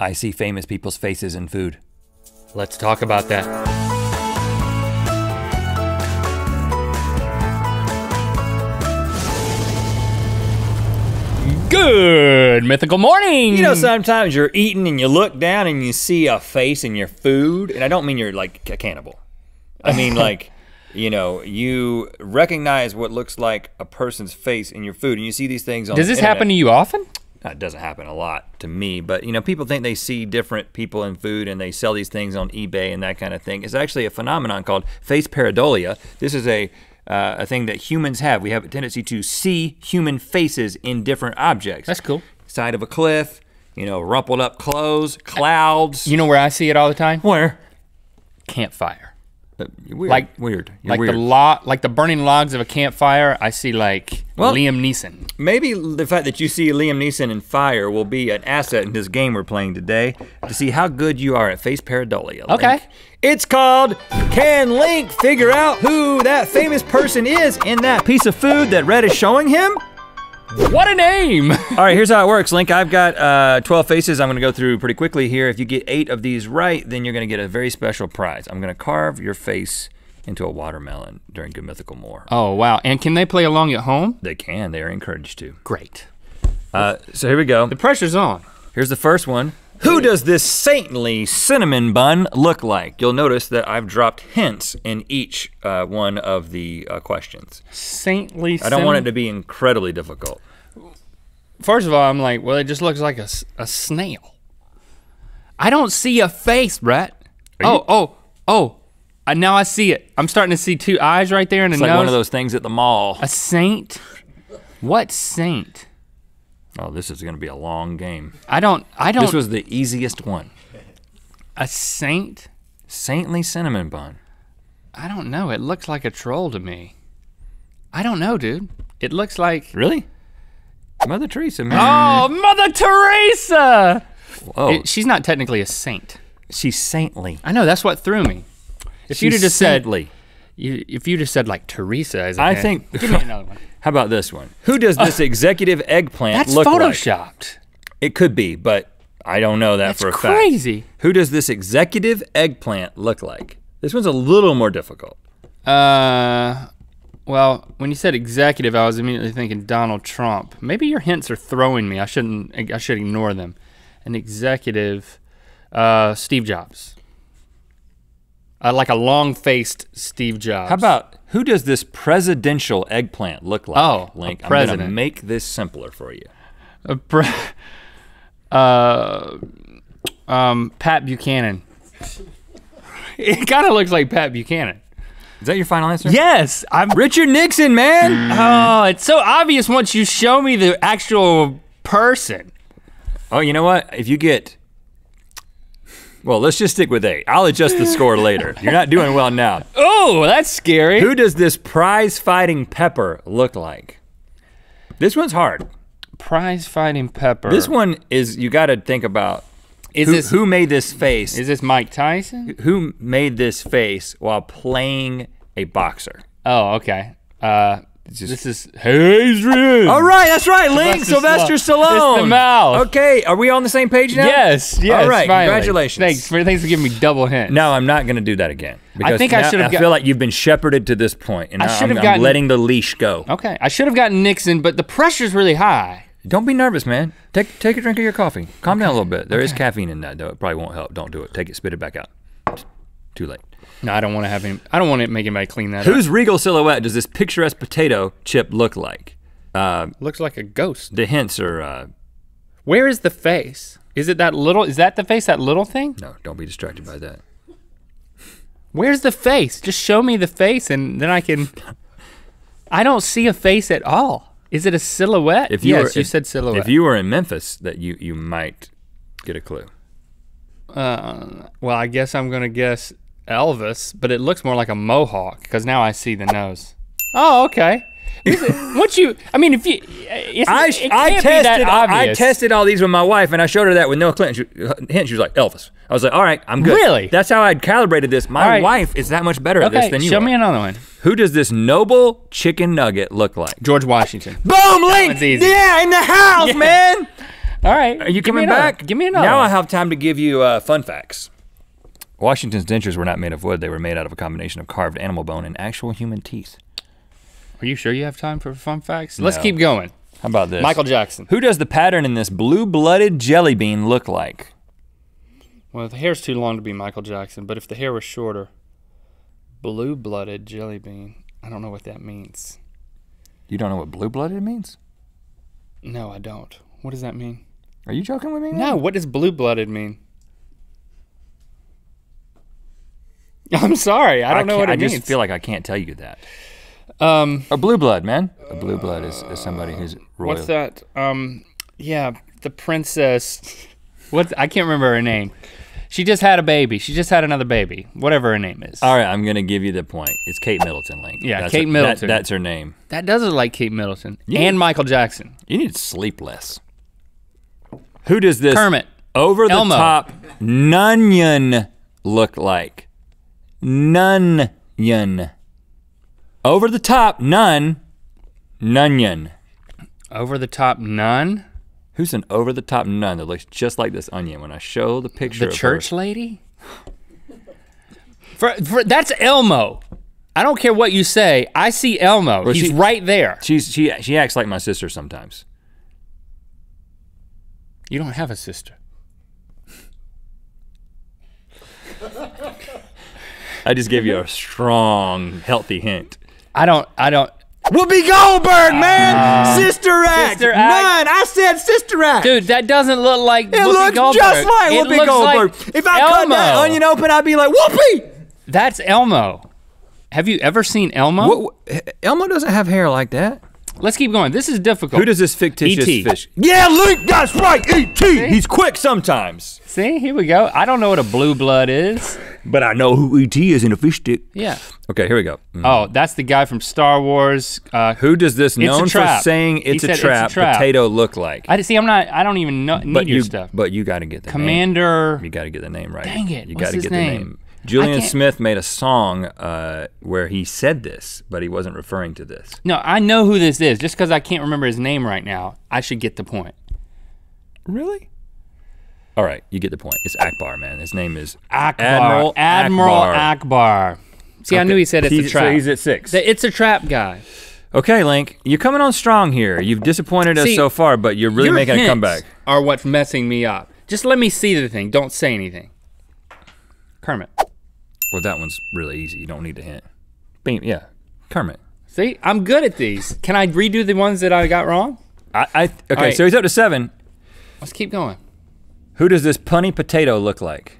I see famous people's faces in food. Let's talk about that. Good mythical morning. You know, sometimes you're eating and you look down and you see a face in your food, and I don't mean you're like a cannibal. I mean like, you know, you recognize what looks like a person's face in your food, and you see these things on. Does the this internet. happen to you often? It doesn't happen a lot to me, but you know, people think they see different people in food and they sell these things on eBay and that kind of thing. It's actually a phenomenon called face pareidolia. This is a uh, a thing that humans have. We have a tendency to see human faces in different objects. That's cool. Side of a cliff, you know, rumpled up clothes, clouds. You know where I see it all the time? Where? Campfire. Uh, weird. Like- weird. You're like weird. the lo- like the burning logs of a campfire, I see like Well- Liam Neeson. Maybe the fact that you see Liam Neeson in fire will be an asset in this game we're playing today to see how good you are at face pareidolia. Link. Okay. It's called Can Link Figure Out Who That Famous Person Is in That Piece of Food That Rhett is Showing Him? What a name! All right, here's how it works, Link. I've got uh, 12 faces I'm gonna go through pretty quickly here. If you get eight of these right, then you're gonna get a very special prize. I'm gonna carve your face into a watermelon during Good Mythical More. oh wow! And can they play along at home? They can, they are encouraged to. Great. Uh, so here we go. The pressure's on. Here's the first one. Who does this saintly cinnamon bun look like? You'll notice that I've dropped hints in each uh, one of the uh, questions. Saintly. I don't want it to be incredibly difficult. First of all, I'm like, well, it just looks like a, a snail. I don't see a face, Rhett. Oh, oh, oh. I, now I see it. I'm starting to see two eyes right there and a It's like nose. one of those things at the mall. A saint? What saint? Oh, this is gonna be a long game. I don't. I don't. This was the easiest one. a saint? Saintly cinnamon bun. I don't know. It looks like a troll to me. I don't know, dude. It looks like. Really? Mother Teresa, man. Oh, Mother Teresa! oh, It- she's not technically a saint. she's saintly. I know. That's what threw me. If you'd have just said, saintly. You, if you just said like Teresa, as a I think- Give me another one. How about this one? Who does this executive eggplant That's look like? photoshopped. It could be, but I don't know that That's for a fact. crazy. Who does this executive eggplant look like? This one's a little more difficult. Uh, well, when you said executive, I was immediately thinking Donald Trump. Maybe your hints are throwing me. I shouldn't. I should ignore them. An executive, uh, Steve Jobs. Uh, like a long-faced Steve Jobs. How about who does this presidential eggplant look like? Oh, a Link. I'm president. gonna make this simpler for you. a pre- uh, um, Pat Buchanan? It kind of looks like Pat Buchanan. Is that your final answer? Yes, I'm. Richard Nixon, man. Oh, it's so obvious once you show me the actual person. oh, you know what? If you get well, let's just stick with eight. I'll adjust the score later. You're not doing well now. Oh, that's scary. Who does this prize fighting pepper look like? This one's hard. Prize fighting pepper. This one is you got to think about is who, this who made this face. is this Mike Tyson? who made this face while playing a boxer? Oh, okay. Uh, this is Adrian. All right, that's right, Link Sylvester Sylvester Stallone. It's the mouth. Okay, are we on the same page now? Yes, yes. All right, finally. congratulations. Thanks for thanks for giving me double hint. No, I'm not going to do that again. Because think I should have I feel like you've been shepherded to this point, and I should I'm, have I'm gotten- letting the leash go. Okay, I should have gotten Nixon, but the pressure's really high. Don't be nervous, man. Take take a drink of your coffee. Calm down a little bit. There is caffeine in that, though. It probably won't help. Don't do it. Take it. Spit it back out. Too late. No, I don't want to have him. I don't want to make anybody clean that Whose regal silhouette does this picturesque potato chip look like? Uh. Looks like a ghost. the hints are uh, Where is the face? Is it that little? Is that the face? That little thing? no. Don't be distracted by that. Where's the face? Just show me the face, and then I can. I don't see a face at all. Is it a silhouette? If you yes, were, you if- said silhouette. If you were in Memphis, that you you might get a clue. Uh, well, I guess I'm gonna guess Elvis, but it looks more like a mohawk because now I see the nose. Oh, okay. Once you, I mean, if you, it's, I, it I can't be that tested I tested all these with my wife, and I showed her that with no Clinton. She, uh, hint, she was like Elvis. I was like, all right, I'm good. Really? That's how I'd calibrated this. My right. wife is that much better at this than you show are. me another one. Who does this noble chicken nugget look like? George Washington. Boom, Link! Yeah, in the house, man. All right. Are you give coming back? Give me another. Now one. I have time to give you uh, fun facts. Washington's dentures were not made of wood. They were made out of a combination of carved animal bone and actual human teeth. Are you sure you have time for fun facts? Let's No. keep going. How about this? Michael Jackson. Who does the pattern in this blue-blooded jelly bean look like? Well, the hair's too long to be Michael Jackson, but if the hair was shorter, blue-blooded jelly bean. I don't know what that means. You don't know what blue-blooded means? No, I don't. What does that mean? Are you joking with me? No, what does blue-blooded mean? I'm sorry, I don't know can't- what it I means. just feel like I can't tell you that. um, A blue blood, man. A blue blood is, is somebody who's royal. what's that? Um, yeah, the princess. What? I can't remember her name. She just had a baby. She just had another baby. Whatever her name is. All right, I'm gonna give you the point. It's Kate Middleton, Link. Yeah, That's Kate her- Middleton. That, that's her name. that does look like Kate Middleton Yeah. and Michael Jackson. You need to sleep less. Who does this Kermit. over the Elmo. top nunion look like? Nunion. Over the top nun. Nunion. Over the top nun. Who's an over the top nun that looks just like this onion? When I show the picture The of church her, lady? For, for that's Elmo. I don't care what you say. I see Elmo. He's she- right there. she's she she acts like my sister sometimes. You don't have a sister. I just gave you a strong, healthy hint. I don't. I don't. Whoopi Goldberg, ah. man, Sister Act, Sister Act. none. I said Sister Act. Dude, that doesn't look like It Whoopi looks Goldberg. just like It Whoopi Goldberg. like if I cut that onion open, I'd be like, Whoopi. That's Elmo. Have you ever seen Elmo? What, what- Elmo doesn't have hair like that. Let's keep going. This is difficult. Who does this fictitious E.T.. fish? Yeah, Luke, that's right. E.T. He's quick sometimes. See, here we go. I don't know what a blue blood is. But I know who E.T. is in a fish stick. Yeah. Okay, here we go. Mm. Oh, that's the guy from Star Wars. Uh, Who does this known for trap. saying it's a, said it's a trap, trap. potato look like? I see. I'm not. I don't even know, need but your you, stuff. but you got to get the name. Commander. You got to get the name right. Dang it, You what's got to his get name? the name. Julian Smith made a song uh, where he said this, but he wasn't referring to this. No, I know who this is. Just because I can't remember his name right now, I should get the point. Really? All right, you get the point. It's Ackbar, man. His name is Ackbar. Admiral Admiral Ackbar. Ackbar. See, I knew he said it's He's- a trap. So he's at six. The it's a trap guy. Okay, Link, you're coming on strong here. You've disappointed us See, so far, but you're really Your making a comeback. Are what's messing me up. Just let me see the thing. Don't say anything. Kermit. Well, that one's really easy. You don't need a hint. Beam, yeah, Kermit. See, I'm good at these. Can I redo the ones that I got wrong? I, I okay, right. so he's up to seven. Let's keep going. Who does this punny potato look like?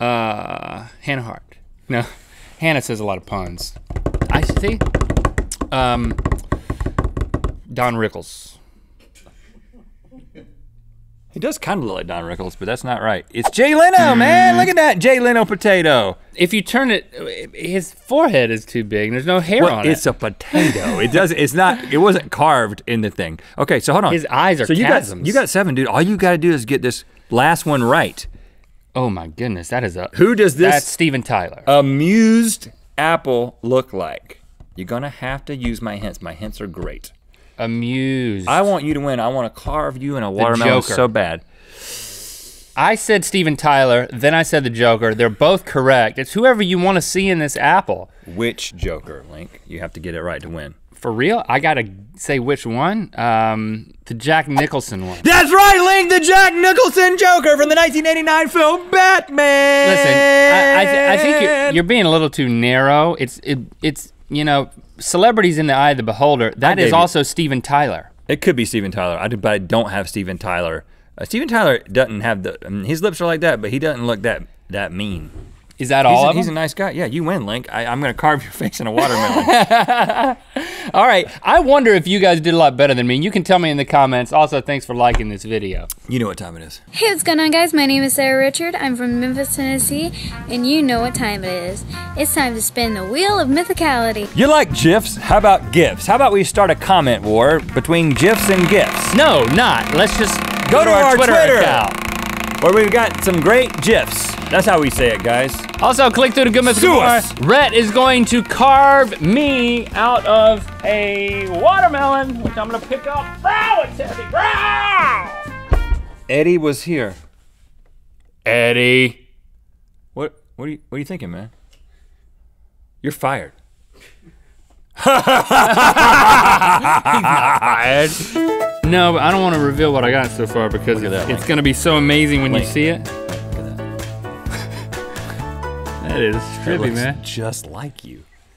Uh, Hannah Hart. No, Hannah says a lot of puns. I see. Um, Don Rickles. He does kind of look like Don Rickles, but that's not right. It's Jay Leno, man. Look at that Jay Leno potato. If you turn it, his forehead is too big. There's no hair Well, on it's it. It's a potato. It does. It's not. It wasn't carved in the thing. Okay, so hold on. His eyes are so you chasms. got you got seven, dude. All you got to do is get this last one right. oh my goodness, that is a. Who does this? That's this Steven Tyler. amused apple look like? You're gonna have to use my hints. My hints are great. Amused. I want you to win. I want to carve you in a watermelon so bad. I said Steven Tyler, then I said the Joker. They're both correct. It's whoever you want to see in this apple. Which Joker, Link? You have to get it right to win. For real? I gotta say which one? Um, the Jack Nicholson one. That's right, Link, the Jack Nicholson Joker from the 1989 film Batman. Listen, I, I, th- I think you're, you're being a little too narrow. It's it, it's you know, celebrities in the eye of the beholder. That gave is you- also Steven Tyler. It could be Steven Tyler. I did, but I don't have Steven Tyler. Uh, Steven Tyler doesn't have the. I mean, his lips are like that, but he doesn't look that that mean. Is that He's, all a, of he's a nice guy. Yeah, you win, Link. I, I'm gonna carve your face in a watermelon. All right. I wonder if you guys did a lot better than me. You can tell me in the comments. Also, thanks for liking this video. you know what time it is. Hey, what's going on, guys? My name is Sarah Richard. I'm from Memphis, Tennessee, and you know what time it is. It's time to spin the wheel of mythicality. You like GIFs? How about GIFs? How about we start a comment war between GIFs and GIFs? No, not. Let's just Go to our Twitter, Twitter. account. Where we've got some great GIFs. That's how we say it, guys. Also, click through the Good Mythical. Rhett is going to carve me out of a watermelon, which I'm gonna pick up. Wow, it's heavy. Wow! Eddie was here. Eddie. What what are you what are you thinking, man? You're fired. No, but I don't want to reveal what I got so far because it's, that it's going to be so amazing when you see it. Look at that. That is That trippy, looks man. just like you.